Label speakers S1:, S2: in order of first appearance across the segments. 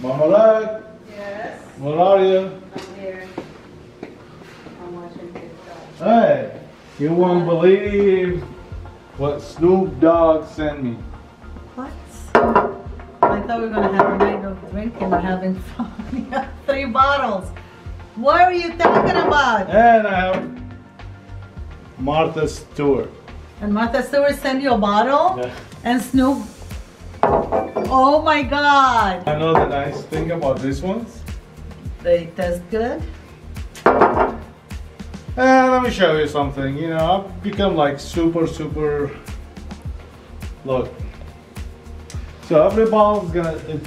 S1: Mama Luck,
S2: Yes,
S1: where are you?
S2: I'm here. I'm watching TikTok.
S1: Hey, you won't believe what Snoop Dogg sent me.
S2: What? I thought we were gonna have a night of drinking and having fun. Three bottles. What are you talking about?
S1: And I have Martha Stewart.
S2: And Martha Stewart sent you a bottle?
S1: Yeah.
S2: And Snoop. Oh my god.
S1: I know the nice thing about these ones.
S2: They taste good?
S1: And let me show you something. You know, I've become like super, super. Look. So every bottle is gonna. It,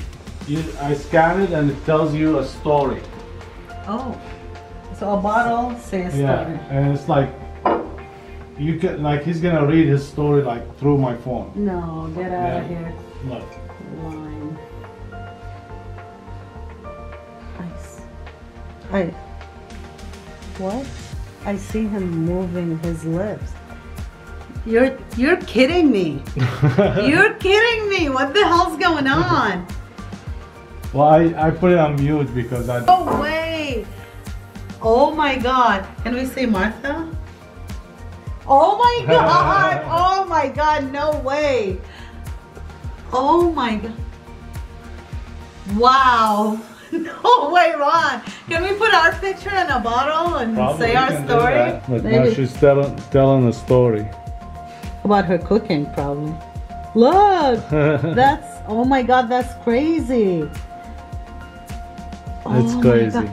S1: you, I scan it and it tells you a story.
S2: Oh. So a bottle says
S1: Yeah,
S2: story.
S1: and it's like you can like he's gonna read his story like through my phone.
S2: No, get out of here.
S1: Look.
S2: Line. Nice. I. What? I see him moving his lips. You're you're kidding me. You're kidding me. What the hell's going on?
S1: well, I, I put it on mute because I.
S2: No way. Oh my god. Can we see Martha? Oh my god. Oh my god. No way. Oh my god. Wow. No way, Ron. Can we put our picture in a bottle and
S1: Probably
S2: say our story?
S1: But now
S2: Maybe.
S1: she's telling telling a story.
S2: About her cooking, probably. Look. That's. Oh my god. That's crazy.
S1: It's
S2: Oh
S1: crazy.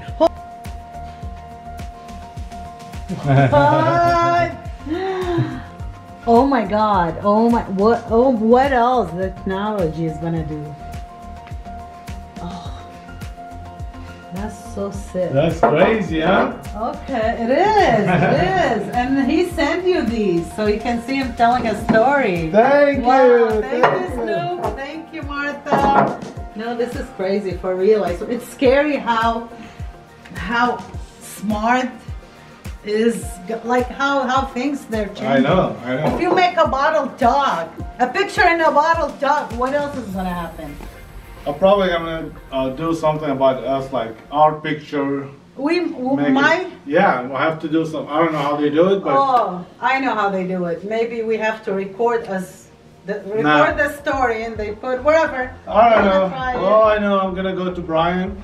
S2: Oh my god. Oh my what oh what else the technology is gonna do? Oh that's so sick.
S1: That's crazy, huh?
S2: Okay, it is, it is. And he sent you these so you can see him telling a story.
S1: Thank
S2: wow,
S1: you.
S2: Thank, you, Snoop. Thank you, Martha. No, this is crazy for real. It's scary how how smart is like how how things they're changing.
S1: I know, I
S2: If you make a bottle dog, a picture in a bottle dog, what else is gonna happen?
S1: I'm probably gonna uh, do something about us, like our picture.
S2: We
S1: make it- yeah, we'll have to do some. I don't know how they do it, but
S2: Oh, I know how they do it. Maybe we have to record us, the, record
S1: Nah.
S2: the story, and they put wherever.
S1: I don't know.
S2: it?
S1: I know, I'm gonna go to Brian,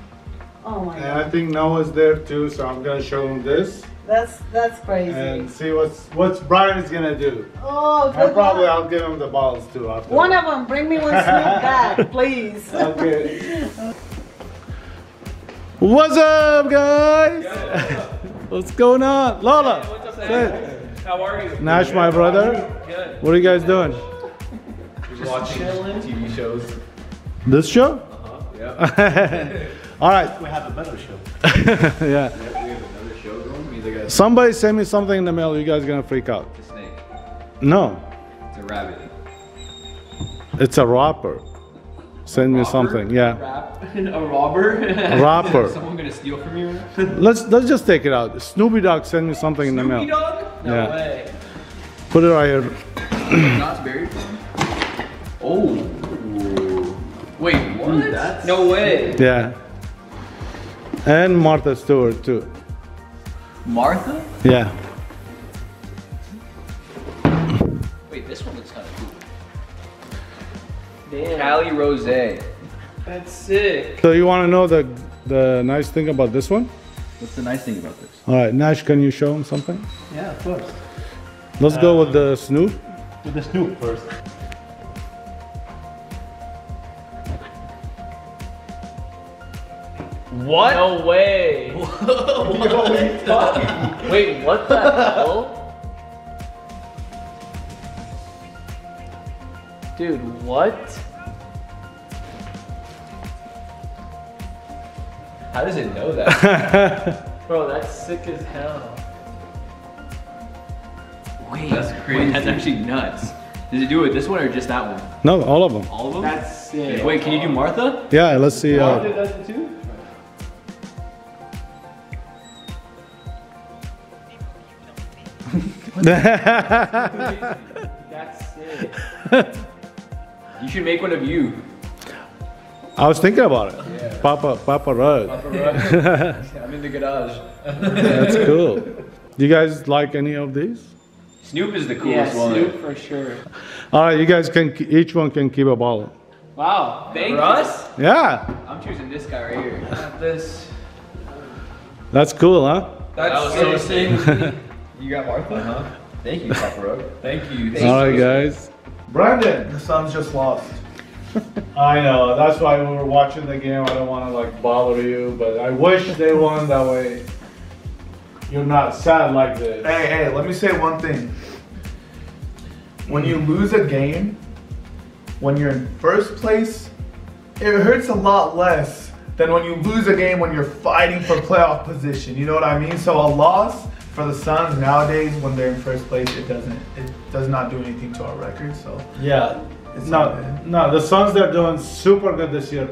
S2: Oh my
S1: and I think Noah's there too, so I'm gonna show him this
S2: that's that's crazy.
S1: and see what's what's Brian's gonna do.
S2: oh, good
S1: And
S2: good
S1: probably
S2: luck.
S1: I'll give him the balls too after.
S2: One of them, bring me one Snoop back, please.
S1: Okay. What's up, guys? What's going on, Lola?
S3: What's up,
S1: Sit.
S3: How are you?
S1: Nash, my brother.
S3: Good.
S1: What are you guys doing?
S3: Just watching TV shows.
S1: This show?
S3: Uh-huh. Yeah.
S1: All right.
S4: We have a better show.
S1: yeah.
S3: We have another show going. Means I got
S1: Somebody send me something in the mail. You guys gonna freak out?
S3: a snake.
S1: No,
S3: It's a rabbit.
S1: it's a rapper. Send me
S3: Robber?
S1: something. Yeah.
S3: A, Rap? a robber?
S1: Rapper.
S3: Someone gonna steal from you?
S1: Let's let's just take it out. Snoopy Dog send me something in the mail.
S3: Snoopy dog? No
S1: Yeah.
S3: way.
S1: Put it right here.
S3: Knott's Berry Farm. Oh. Wait, what?
S4: that's-
S3: No way.
S1: Yeah. And Martha Stewart too.
S3: Martha?
S1: Yeah.
S3: Wait, this one looks kind of cool. Damn. Cali Rose. That's sick.
S1: So you want to know the the nice thing about this one?
S4: What's the nice thing about this?
S1: All right, Nash, can you show him something?
S4: Yeah, of course.
S1: Let's go uh, with the Snoop.
S4: With the Snoop first.
S3: What? No way. Wait, what the hell? Dude, what? How does it know that? Bro, that's sick as hell. Wait, that's crazy. that's actually nuts. Does it do it this one or just that one?
S1: No, all of them.
S3: All of them?
S4: That's sick.
S3: Wait, can you do Martha?
S1: Yeah, let's see. Uh,
S4: does it too? That's sick.
S3: You should make one of you.
S1: I was thinking about it.
S4: Yeah.
S1: Papa Papa Rug.
S3: I'm in the garage.
S1: That's cool. Do you guys like any of these?
S3: Snoop is the
S4: Yeah,
S3: coolest one.
S4: Snoop for sure.
S1: All right, you guys can each one can keep a ball.
S4: Wow, thank
S3: For us?
S1: Yeah,
S3: I'm choosing this guy right here.
S4: this.
S1: that's cool, huh?
S3: That was so sick.
S5: You got Martha?
S3: Uh-huh. Thank you, Papa Rug. Thank you.
S1: All right, guys. Brandon,
S5: The Suns just lost.
S1: I know. That's why we were watching the game. I don't want to like bother you, but I wish they won that way. You're not sad like this.
S5: Hey, hey, let me say one thing. When you lose a game, when you're in first place, it hurts a lot less than when you lose a game when you're fighting for playoff position. You know what I mean? So a loss for the Suns nowadays when they're in first place, it doesn't it does not do anything to our record. So
S1: Yeah.
S5: It's
S1: no,
S5: not
S1: no. The Suns they're doing super good this year.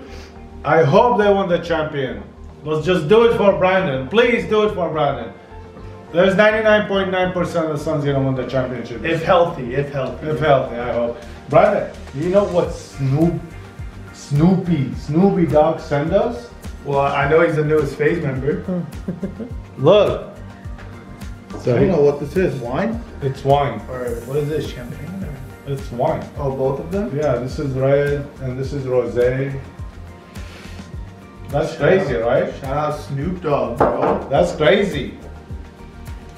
S1: I hope they won the champion. Let's just do it for Brandon. Please do it for Brandon. There's 99.9% of the Suns gonna win the championship.
S5: if healthy, if healthy.
S1: If healthy, I hope. Brandon, you know what Snoop, Snoopy, Snoopy Dog sent us?
S5: Well, I know he's the newest FaZe member.
S1: Look. So
S5: I don't know what this is. Wine
S1: it's wine.
S5: or what is this? Champagne? Or?
S1: It's wine.
S5: Oh, both of them.
S1: Yeah, this is red and this is rosé. That's crazy, right?
S5: Shout out Snoop Dogg, bro.
S1: That's crazy.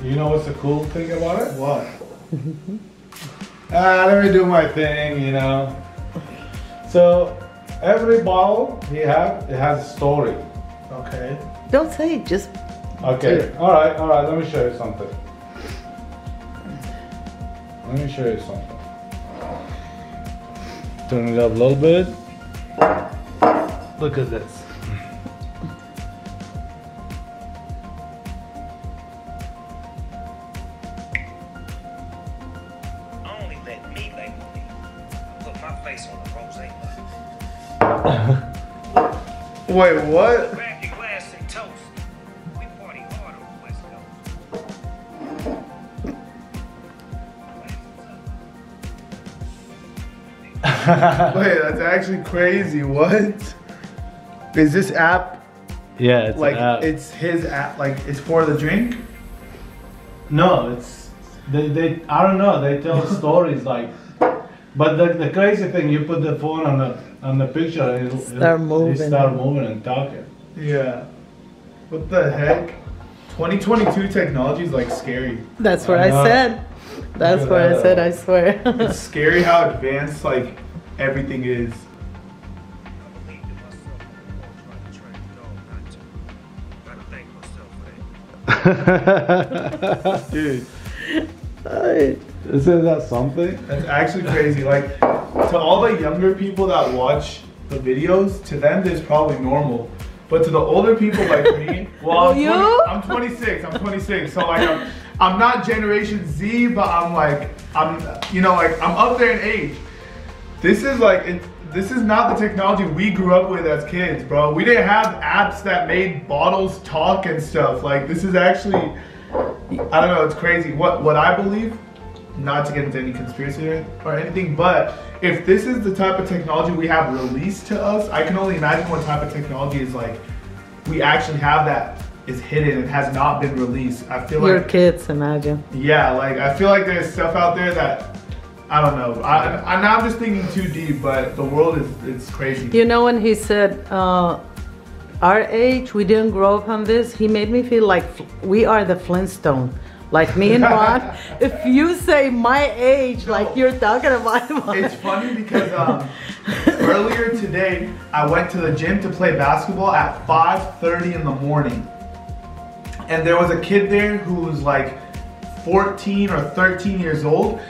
S1: You know what's the cool thing about it?
S5: What?
S1: Ah, let me do my thing, you know. So every bottle he have, it has a story.
S5: Okay.
S2: Don't say it, just
S1: Okay. All right. All right. Let me show you something. Let me show you something. Turn it up a little bit. Look at this.
S6: Only let me make me put my face on the rose.
S5: Wait, what? Wait, that's actually crazy. What? Is this app
S1: Yeah, it's
S5: like
S1: an app.
S5: it's his app? Like it's for the drink?
S1: no, it's they, they. I don't know. They tell stories like. But the, the crazy thing, you put the phone on the on the picture and it'll,
S2: Start
S1: it'll-
S2: moving.
S1: You start moving and talking.
S5: Yeah. What the heck? 2022 technology is like scary.
S2: that's what
S1: I
S2: I, said. That's
S1: Look at
S2: what I
S1: that.
S2: said, I swear.
S5: It's scary how advanced like everything is.
S6: I believed in myself before trying to train the dog not to. Gotta thank myself for that.
S5: Dude,
S1: Isn't that something?
S5: that's actually crazy. Like to all the younger people that watch the videos, to them this is probably normal. But to the older people like me, well, I'm,
S2: You?
S5: 20 I'm 26. I'm 26. So like I'm, I'm not Generation Z, but I'm like I'm you know like I'm up there in age. This is like it, this is not the technology we grew up with as kids, bro. We didn't have apps that made bottles talk and stuff. Like this is actually I don't know, it's crazy. What what I believe, not to get into any conspiracy or, anything, but if this is the type of technology we have released to us, I can only imagine what type of technology is like we actually have that is hidden and has not been released. I feel
S2: Your
S5: like
S2: kids, imagine.
S5: yeah, like I feel like there's stuff out there that I don't know. I, I now I'm just thinking too deep, but the world is it's crazy.
S2: You know when he said, uh, our age, we didn't grow up on this, he made me feel like we are the Flintstone. Like me and Ron, if you say my age, like you're talking about
S5: It's funny because um, earlier today I went to the gym to play basketball at 5:30 in the morning, and there was a kid there who was like 14 or 13 years old,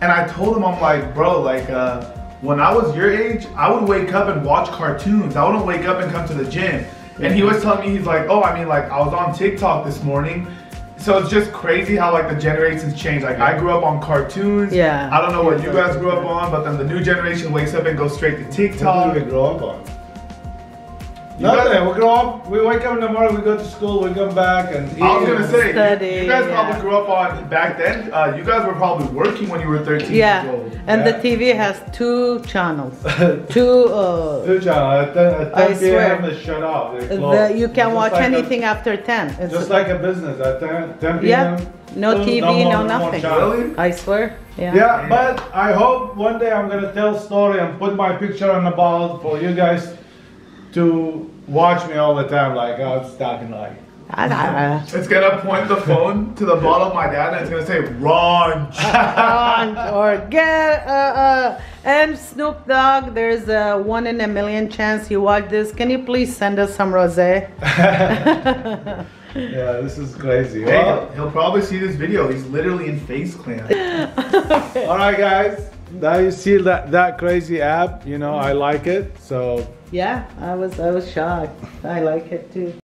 S5: and I told him I'm like, bro, like uh, when I was your age, I would wake up and watch cartoons. I wouldn't wake up and come to the gym. And he was telling me he's like, oh, I mean, like I was on TikTok this morning. So it's just crazy how like the generations change. Like I grew up on cartoons.
S2: Yeah.
S5: I don't know what you guys grew up on, but then the new generation wakes up and goes straight to
S1: What
S5: TikTok.
S1: did we grow up on? Nothing. We grow up. We wake up in the morning. We go to school. We come back and eat.
S5: I was gonna say, you-
S2: Study,
S5: you guys
S2: yeah.
S5: probably grew up on back then. Uh, you guys were probably working when you were 13
S2: Yeah,
S5: years old.
S2: and
S1: Yeah.
S2: the TV has two channels. two. Uh,
S1: Two channel. At 10, at 10
S2: I
S1: p.m.
S2: swear.
S1: they shut off. They
S2: the, you can watch
S1: like a-
S2: anything after ten. It's,
S1: just like a business. At 10, 10 p.m.
S2: yeah, no
S1: boom,
S2: TV,
S1: more-
S2: no nothing.
S5: Really?
S2: I swear. Yeah.
S1: Yeah, but I hope one day I'm gonna tell story and put my picture on the ball for you guys to watch me all the time. Like I was talking like.
S2: I don't know.
S5: It's gonna point the phone to the bottle of my dad and it's gonna say, Ron.
S2: on or get uh, uh, and Snoop Dogg. There's a one in a million chance you watch this. Can you please send us some rosé?
S1: Yeah, this is crazy.
S5: Hey,
S1: Well,
S5: he'll, he'll probably see this video. He's literally in FaZe Clan.
S1: all right, guys. Now you see that that crazy app. You know I like it. So
S2: Yeah, I was I was shocked. I like it too.